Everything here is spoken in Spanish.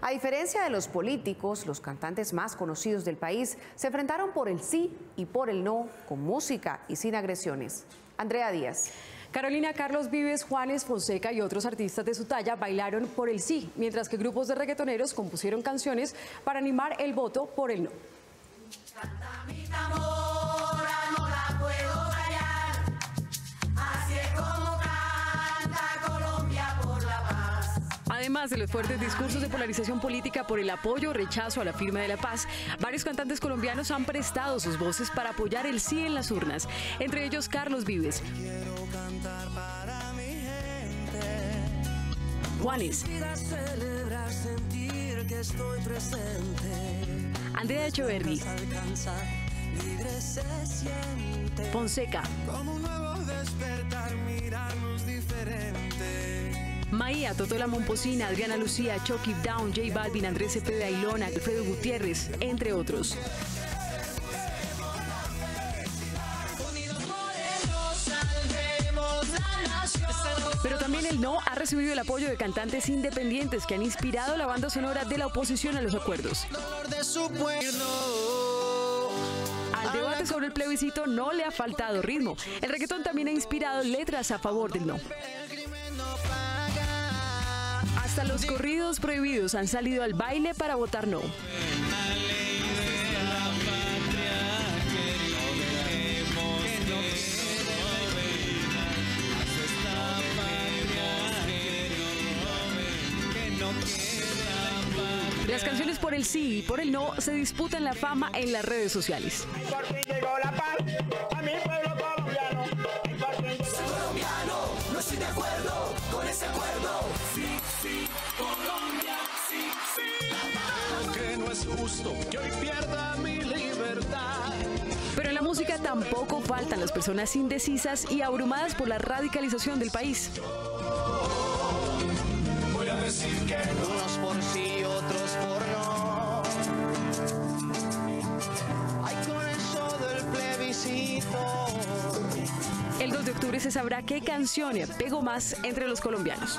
A diferencia de los políticos, los cantantes más conocidos del país se enfrentaron por el sí y por el no, con música y sin agresiones. Andrea Díaz. Carolina Carlos Vives, Juanes Fonseca y otros artistas de su talla bailaron por el sí, mientras que grupos de reggaetoneros compusieron canciones para animar el voto por el no. Además de los fuertes discursos de polarización política por el apoyo o rechazo a la firma de la paz, varios cantantes colombianos han prestado sus voces para apoyar el sí en las urnas, entre ellos Carlos Vives. Juanes. Andrea Echeverri. Fonseca. Maía, Totola Momposina, Adriana Lucía, Chucky Down, J Balvin, Andrés Cepeda Ailona, Alfredo Gutiérrez, entre otros. Pero también el no ha recibido el apoyo de cantantes independientes que han inspirado la banda sonora de la oposición a los acuerdos. Al debate sobre el plebiscito no le ha faltado ritmo. El reggaetón también ha inspirado letras a favor del no. Hasta los corridos prohibidos han salido al baile para votar no. Las canciones por el sí y por el no se disputan la fama en las redes sociales. Por fin llegó la paz a mi pueblo colombiano. Que hoy pierda mi libertad. Pero en la música tampoco faltan las personas indecisas y abrumadas por la radicalización del país. Voy a decir que no. Unos por sí, otros por no. Ay, con eso del plebiscito. El 2 de octubre se sabrá qué canción pegó más entre los colombianos.